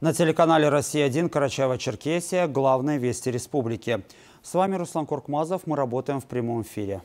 На телеканале «Россия-1» Карачаево-Черкесия. Главные вести республики. С вами Руслан Куркмазов. Мы работаем в прямом эфире.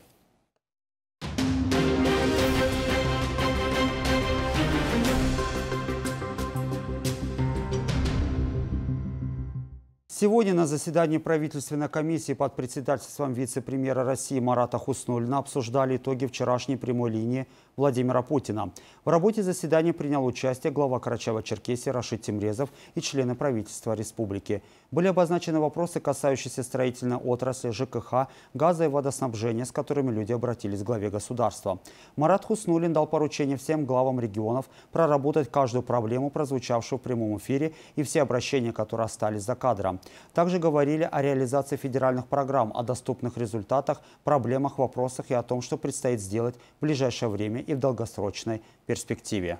Сегодня на заседании правительственной комиссии под председательством вице-премьера России Марата Хуснулина обсуждали итоги вчерашней прямой линии Владимира Путина. В работе заседания принял участие глава Карачаева-Черкесии Рашид Тимрезов и члены правительства республики. Были обозначены вопросы, касающиеся строительной отрасли, ЖКХ, газа и водоснабжения, с которыми люди обратились к главе государства. Марат Хуснулин дал поручение всем главам регионов проработать каждую проблему, прозвучавшую в прямом эфире, и все обращения, которые остались за кадром. Также говорили о реализации федеральных программ, о доступных результатах, проблемах, вопросах и о том, что предстоит сделать в ближайшее время и в долгосрочной перспективе.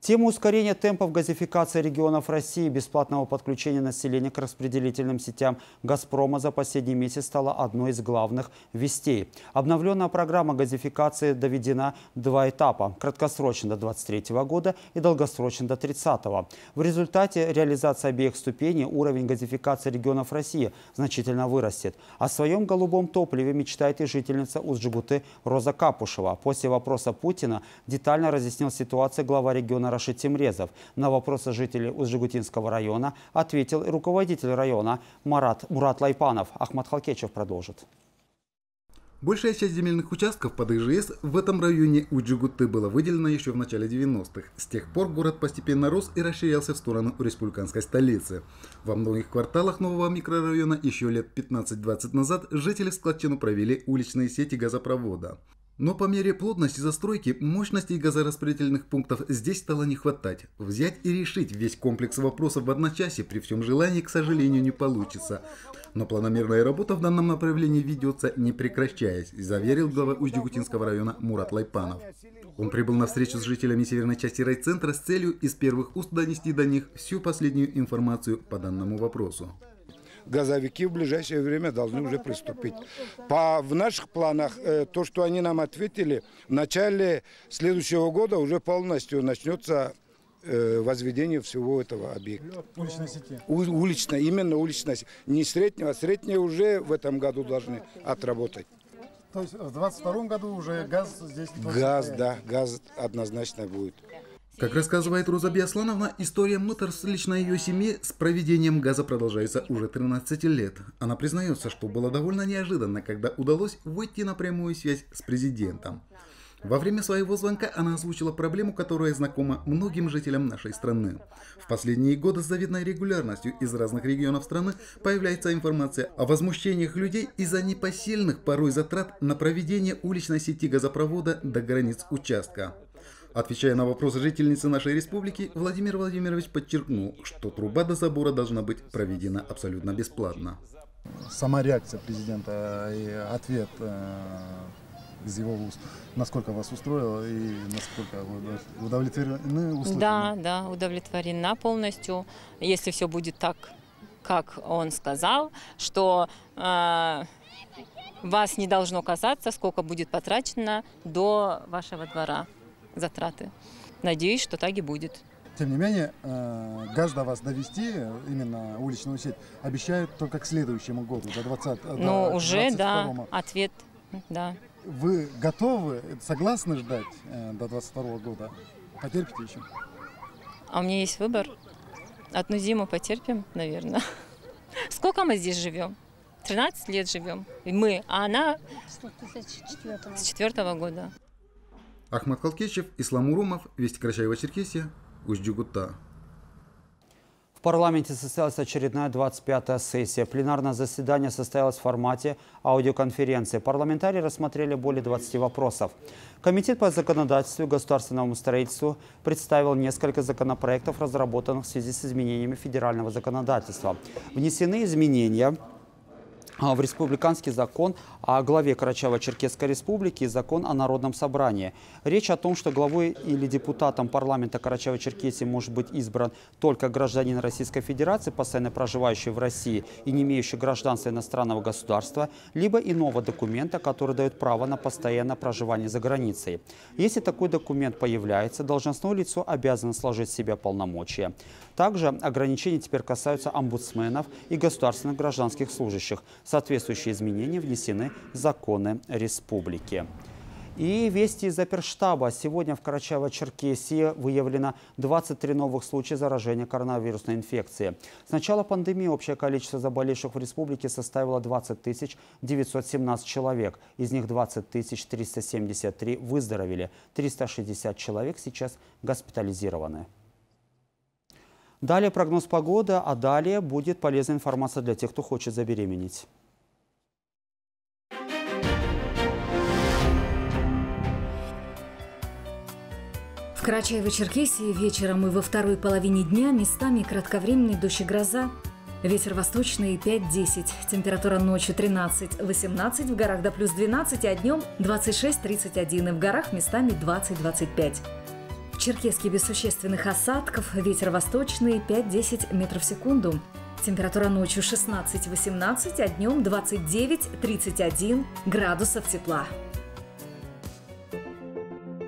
Тема ускорения темпов газификации регионов России и бесплатного подключения населения к распределительным сетям «Газпрома» за последний месяц стала одной из главных вестей. Обновленная программа газификации доведена два этапа – краткосрочно до 2023 года и долгосрочно до 30 -го. В результате реализации обеих ступеней уровень газификации регионов России значительно вырастет. О своем голубом топливе мечтает и жительница Узджигуты Роза Капушева. После вопроса Путина детально разъяснил ситуацию глава региона Рашид Тимрезов. На вопросы жителей Узжигутинского района ответил руководитель района Марат Мурат Лайпанов. Ахмад Халкечев продолжит. Большая часть земельных участков под ИЖС в этом районе Уджигуты была выделена еще в начале 90-х. С тех пор город постепенно рос и расширялся в сторону республиканской столицы. Во многих кварталах нового микрорайона еще лет 15-20 назад жители в складчину провели уличные сети газопровода. Но по мере плотности застройки мощностей газораспределительных пунктов здесь стало не хватать. Взять и решить весь комплекс вопросов в одночасье при всем желании, к сожалению, не получится. Но планомерная работа в данном направлении ведется не прекращаясь, заверил глава Усть-Дегутинского района Мурат Лайпанов. Он прибыл на встречу с жителями северной части райцентра с целью из первых уст донести до них всю последнюю информацию по данному вопросу газовики в ближайшее время должны уже приступить. По, в наших планах э, то, что они нам ответили, в начале следующего года уже полностью начнется э, возведение всего этого объекта. Уличной сети? У, уличной, именно уличной. Не среднего, а среднее уже в этом году должны отработать. То есть в 22 году уже газ здесь? Газ, да, газ однозначно будет. Как рассказывает Роза Биаслановна, история Моторс лично ее семьи с проведением газа продолжается уже 13 лет. Она признается, что было довольно неожиданно, когда удалось выйти на прямую связь с президентом. Во время своего звонка она озвучила проблему, которая знакома многим жителям нашей страны. В последние годы с завидной регулярностью из разных регионов страны появляется информация о возмущениях людей из-за непосильных порой затрат на проведение уличной сети газопровода до границ участка. Отвечая на вопросы жительницы нашей республики, Владимир Владимирович подчеркнул, что труба до забора должна быть проведена абсолютно бесплатно. Сама реакция президента и ответ э, из его уст, насколько вас устроило и насколько вы удовлетворены услышанным? Да, да, удовлетворена полностью. Если все будет так, как он сказал, что э, вас не должно казаться, сколько будет потрачено до вашего двора затраты. Надеюсь, что так и будет. Тем не менее, э, газ до вас довести, именно уличную сеть, обещают только к следующему году, до 20 Ну, до уже, да, ответ, да. Вы готовы, согласны ждать э, до 22 года? Потерпите еще? А у меня есть выбор. Одну зиму потерпим, наверное. Сколько мы здесь живем? 13 лет живем. Мы, а она с четвертого года. Ахмад Халкечев, Ислам Урумов, Вести Карачаева-Черкесия, Усть-Джугута. В парламенте состоялась очередная 25-я сессия. Пленарное заседание состоялось в формате аудиоконференции. Парламентарии рассмотрели более 20 вопросов. Комитет по законодательству и государственному строительству представил несколько законопроектов, разработанных в связи с изменениями федерального законодательства. Внесены изменения в республиканский закон о главе Карачаево-Черкесской республики и закон о народном собрании. Речь о том, что главой или депутатом парламента Карачаево-Черкесии может быть избран только гражданин Российской Федерации, постоянно проживающий в России и не имеющий гражданства иностранного государства, либо иного документа, который дает право на постоянное проживание за границей. Если такой документ появляется, должностное лицо обязано сложить в себя полномочия. Также ограничения теперь касаются омбудсменов и государственных гражданских служащих. Соответствующие изменения внесены в законы республики. И вести из оперштаба. Сегодня в Карачаево-Черкесии выявлено 23 новых случая заражения коронавирусной инфекцией. С начала пандемии общее количество заболевших в республике составило 20 917 человек. Из них 20 373 выздоровели. 360 человек сейчас госпитализированы. Далее прогноз погоды, а далее будет полезная информация для тех, кто хочет забеременеть. В Карачаево-Черкесии вечером и во второй половине дня местами кратковременный дождь и гроза. Ветер восточный 5-10, температура ночью 13-18, в горах до плюс 12, а днем 26-31, и в горах местами 20-25. Черкеске без существенных осадков, ветер восточный 5-10 метров в секунду. Температура ночью 16-18, а днем 29-31 градусов тепла.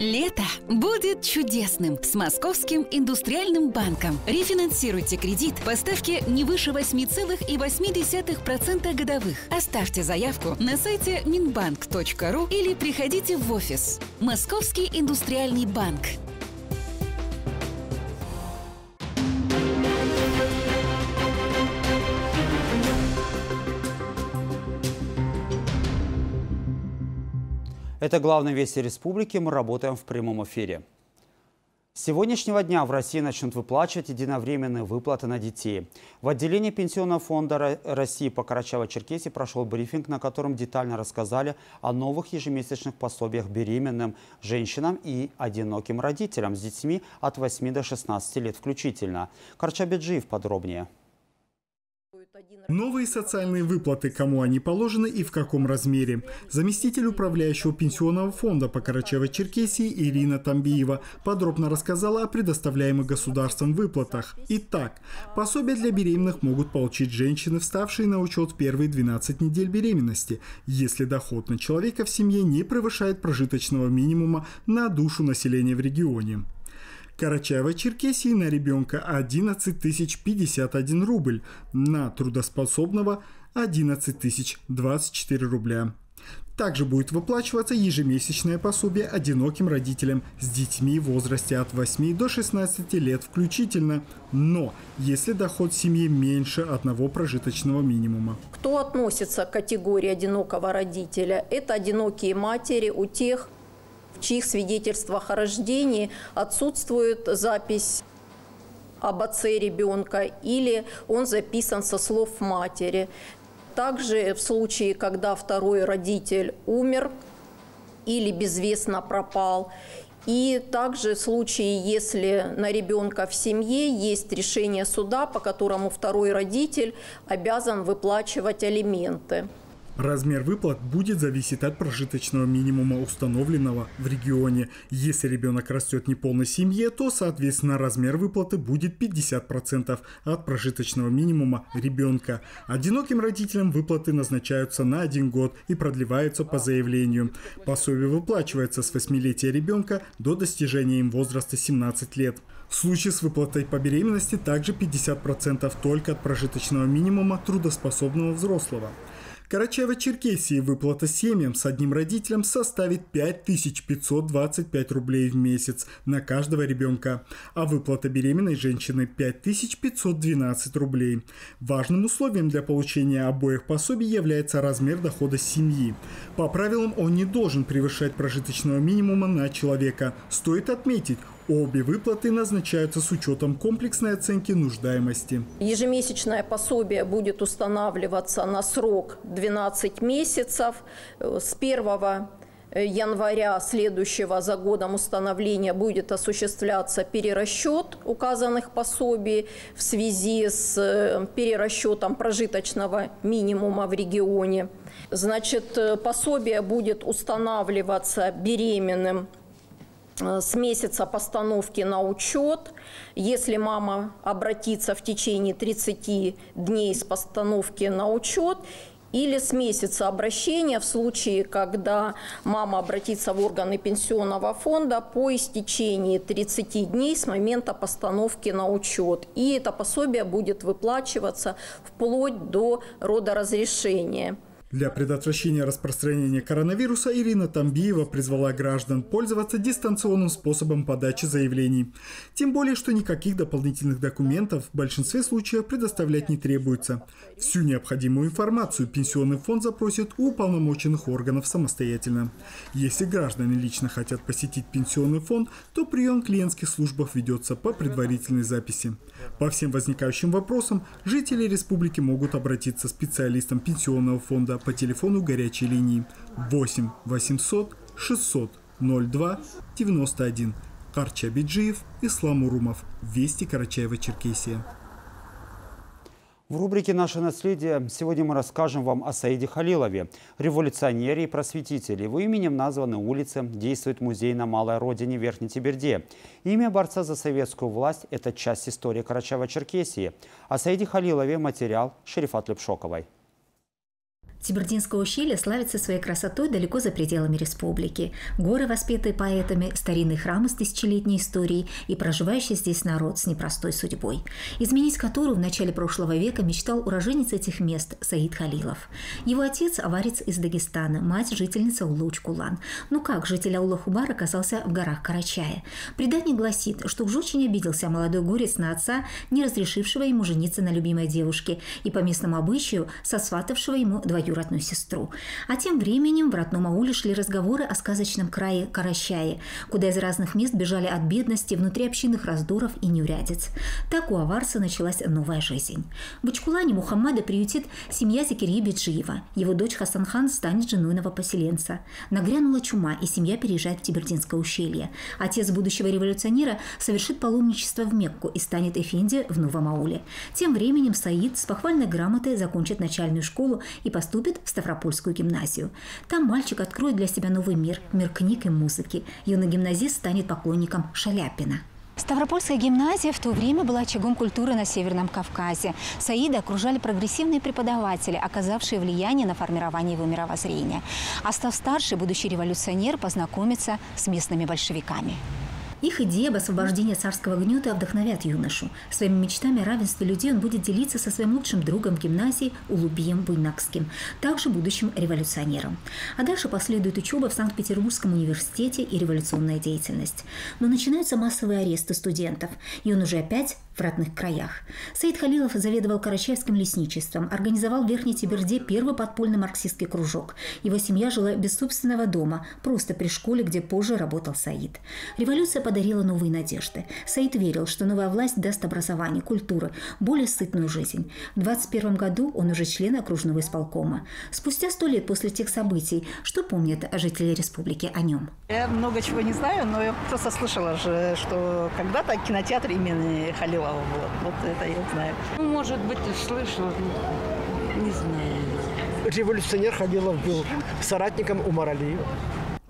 Лето будет чудесным с Московским индустриальным банком. Рефинансируйте кредит по ставке не выше 8,8% годовых. Оставьте заявку на сайте minbank.ru или приходите в офис. Московский индустриальный банк. Это главные вести республики. Мы работаем в прямом эфире. С сегодняшнего дня в России начнут выплачивать единовременные выплаты на детей. В отделении Пенсионного фонда России по Карачаево-Черкесии прошел брифинг, на котором детально рассказали о новых ежемесячных пособиях беременным женщинам и одиноким родителям с детьми от 8 до 16 лет включительно. Карчабеджиев подробнее. Новые социальные выплаты, кому они положены и в каком размере. Заместитель управляющего пенсионного фонда по Карачаево-Черкесии Ирина Тамбиева подробно рассказала о предоставляемых государством выплатах. Итак, пособия для беременных могут получить женщины, вставшие на учет первые 12 недель беременности, если доход на человека в семье не превышает прожиточного минимума на душу населения в регионе. Карачаево-Черкесии на ребенка 11 тысяч 51 рубль, на трудоспособного 11 тысяч 24 рубля. Также будет выплачиваться ежемесячное пособие одиноким родителям с детьми в возрасте от 8 до 16 лет включительно, но если доход семьи меньше одного прожиточного минимума. Кто относится к категории одинокого родителя? Это одинокие матери у тех, чьих свидетельствах о рождении отсутствует запись об отце ребенка или он записан со слов матери. Также в случае, когда второй родитель умер или безвестно пропал, и также в случае, если на ребенка в семье есть решение суда, по которому второй родитель обязан выплачивать алименты. Размер выплат будет зависеть от прожиточного минимума, установленного в регионе. Если ребенок растет в неполной семье, то, соответственно, размер выплаты будет 50% от прожиточного минимума ребенка. Одиноким родителям выплаты назначаются на один год и продлеваются по заявлению. Пособие выплачивается с 8-летия ребенка до достижения им возраста 17 лет. В случае с выплатой по беременности также 50% только от прожиточного минимума трудоспособного взрослого. Карачаево-Черкесии выплата семьям с одним родителем составит 5525 рублей в месяц на каждого ребенка, а выплата беременной женщины 5512 рублей. Важным условием для получения обоих пособий является размер дохода семьи. По правилам он не должен превышать прожиточного минимума на человека. Стоит отметить, Обе выплаты назначаются с учетом комплексной оценки нуждаемости. Ежемесячное пособие будет устанавливаться на срок 12 месяцев. С 1 января следующего за годом установления будет осуществляться перерасчет указанных пособий в связи с э, перерасчетом прожиточного минимума в регионе. Значит, э, пособие будет устанавливаться беременным с месяца постановки на учет. Если мама обратится в течение 30 дней с постановки на учет, или с месяца обращения в случае, когда мама обратится в органы пенсионного фонда по истечении 30 дней с момента постановки на учет. И это пособие будет выплачиваться вплоть до родоразрешения. Для предотвращения распространения коронавируса Ирина Тамбиева призвала граждан пользоваться дистанционным способом подачи заявлений. Тем более, что никаких дополнительных документов в большинстве случаев предоставлять не требуется. Всю необходимую информацию Пенсионный фонд запросит у уполномоченных органов самостоятельно. Если граждане лично хотят посетить Пенсионный фонд, то прием клиентских службах ведется по предварительной записи. По всем возникающим вопросам жители республики могут обратиться специалистам Пенсионного фонда по телефону горячей линии 8 800 600 02 91. Карча Биджиев, Ислам Урумов. Вести Карачаева-Черкесия. В рубрике «Наше наследие» сегодня мы расскажем вам о Саиде Халилове, революционере и просветителе. Его именем названы улицы, действует музей на малой родине Верхней Тиберде. Имя борца за советскую власть – это часть истории Карачаева-Черкесии. О Саиде Халилове материал Шерифат Лепшоковой. Тибердинское ущелье славится своей красотой далеко за пределами республики. Горы, воспетые поэтами, старинные храмы с тысячелетней историей и проживающий здесь народ с непростой судьбой, изменить которую в начале прошлого века мечтал уроженец этих мест Саид Халилов. Его отец – аварец из Дагестана, мать – жительница Улуч-Кулан. Ну как житель аула Хубар оказался в горах Карачая? Предание гласит, что уж очень обиделся молодой горец на отца, не разрешившего ему жениться на любимой девушке, и по местному обычаю сосватавшего ему двоюродного двоюродную сестру. А тем временем в родном ауле шли разговоры о сказочном крае Каращае, куда из разных мест бежали от бедности, внутри общинных раздоров и неурядиц. Так у аварца началась новая жизнь. В Ичкулане Мухаммада приютит семья Зикирьи Биджиева. Его дочь Хасанхан станет женой новопоселенца. Нагрянула чума, и семья переезжает в Тибердинское ущелье. Отец будущего революционера совершит паломничество в Мекку и станет Эфенди в Новом ауле. Тем временем Саид с похвальной грамотой закончит начальную школу и поступит поступит в Ставропольскую гимназию. Там мальчик откроет для себя новый мир, мир книг и музыки. Юный гимназист станет поклонником Шаляпина. Ставропольская гимназия в то время была очагом культуры на Северном Кавказе. Саида окружали прогрессивные преподаватели, оказавшие влияние на формирование его мировоззрения. А став старше, будущий революционер познакомится с местными большевиками. Их идеи об освобождении царского гнета вдохновят юношу. Своими мечтами о равенстве людей он будет делиться со своим лучшим другом гимназии Улубием Буйнакским, также будущим революционером. А дальше последует учеба в Санкт-Петербургском университете и революционная деятельность. Но начинаются массовые аресты студентов, и он уже опять в родных краях. Саид Халилов заведовал Карачаевским лесничеством, организовал в Верхней Тиберде первый подпольный марксистский кружок. Его семья жила без собственного дома, просто при школе, где позже работал Саид. Революция подарила новые надежды. Саид верил, что новая власть даст образование, культуру, более сытную жизнь. В 21 году он уже член окружного исполкома. Спустя сто лет после тех событий, что помнят жители республики о нем? Я много чего не знаю, но я просто слышала же, что когда-то кинотеатр имени Халилова было. Вот, это я знаю. Ну, может быть, слышал, не знаю. Революционер Халилов был соратником Умара Алиева.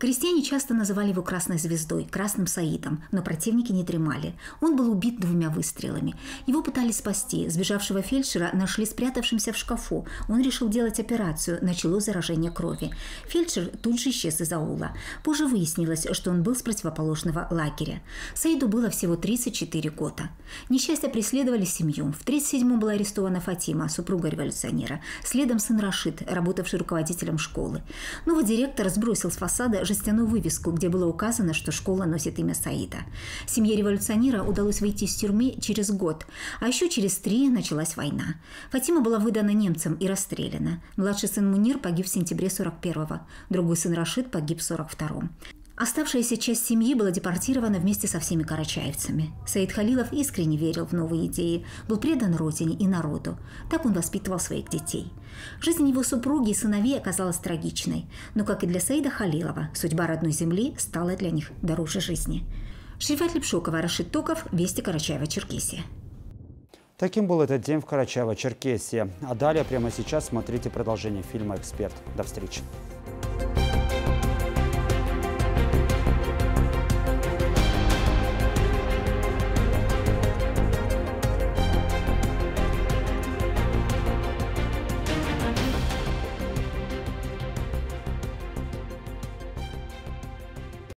Крестьяне часто называли его «красной звездой», «красным Саидом», но противники не дремали. Он был убит двумя выстрелами. Его пытались спасти. Сбежавшего фельдшера нашли спрятавшимся в шкафу. Он решил делать операцию. Началось заражение крови. Фельдшер тут же исчез из аула. Позже выяснилось, что он был с противоположного лагеря. Саиду было всего 34 года. Несчастья преследовали семью. В 1937-м была арестована Фатима, супруга революционера. Следом сын Рашид, работавший руководителем школы. Новый директор сбросил с фасада жестяную вывеску, где было указано, что школа носит имя Саида. Семье революционера удалось выйти из тюрьмы через год, а еще через три началась война. Фатима была выдана немцам и расстреляна. Младший сын Мунир погиб в сентябре 41-го, другой сын Рашид погиб в 42-м. Оставшаяся часть семьи была депортирована вместе со всеми карачаевцами. Саид Халилов искренне верил в новые идеи, был предан родине и народу. Так он воспитывал своих детей. Жизнь его супруги и сыновей оказалась трагичной, но, как и для Саида Халилова, судьба родной земли стала для них дороже жизни. Шрифат Лепшукова, Рашид Токов, Вести Карачаева-Черкесия. Таким был этот день в Карачаево-Черкесии. А далее, прямо сейчас, смотрите продолжение фильма «Эксперт». До встречи.